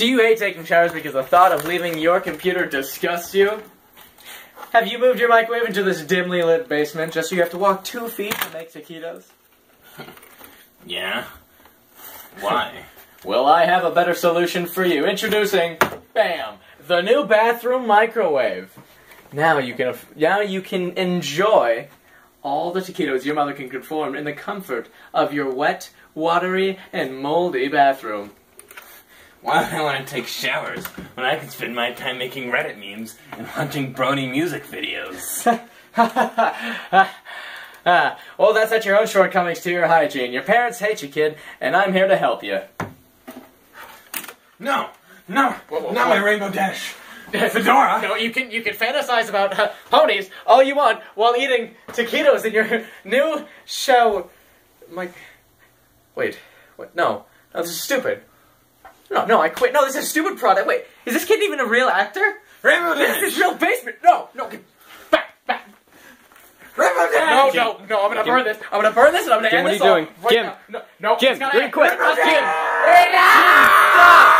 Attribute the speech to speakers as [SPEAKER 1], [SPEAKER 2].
[SPEAKER 1] Do you hate taking showers because the thought of leaving your computer disgusts you? Have you moved your microwave into this dimly lit basement just so you have to walk two feet to make taquitos?
[SPEAKER 2] Yeah? Why?
[SPEAKER 1] Well, I have a better solution for you. Introducing, bam, the new bathroom microwave. Now you can now you can enjoy all the taquitos your mother can conform in the comfort of your wet, watery, and moldy bathroom.
[SPEAKER 2] Why would I want to take showers when I can spend my time making Reddit memes and watching brony music videos?
[SPEAKER 1] ah, well, that's at your own shortcomings to your hygiene. Your parents hate you, kid, and I'm here to help you.
[SPEAKER 2] No, no,
[SPEAKER 1] Whoa, whoa,
[SPEAKER 2] not
[SPEAKER 1] whoa.
[SPEAKER 2] my Rainbow Dash. Fedora.
[SPEAKER 1] No, you can you can fantasize about uh, ponies all you want while eating taquitos in your new show. Like, wait, what? No, no, this is stupid. No, no, I quit. No, this is a stupid product. Wait, is this kid even a real actor?
[SPEAKER 2] Rainbow Dash!
[SPEAKER 1] This is real basement! No, no, get back, back.
[SPEAKER 2] Rainbow Dash!
[SPEAKER 1] No, no, no, I'm gonna Jim. burn this. I'm gonna burn this and I'm gonna
[SPEAKER 3] Jim,
[SPEAKER 1] end this
[SPEAKER 3] What are you doing?
[SPEAKER 1] Right
[SPEAKER 3] Jim,
[SPEAKER 1] now. no, no,
[SPEAKER 3] Jim,
[SPEAKER 1] it's Jim! Jim!